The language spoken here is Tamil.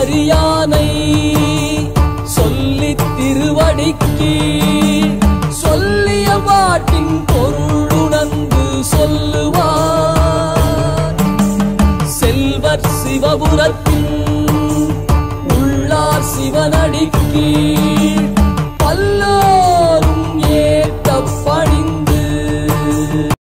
சுடற்கரியானை சொல்லி திருவடிக்கு சொல்லிய பாட்டின் பொருளுணர்ந்து சொல்லுவார். செல்வர் சிவபுரத்தின் உள்ளார் சிவனடிக்கீ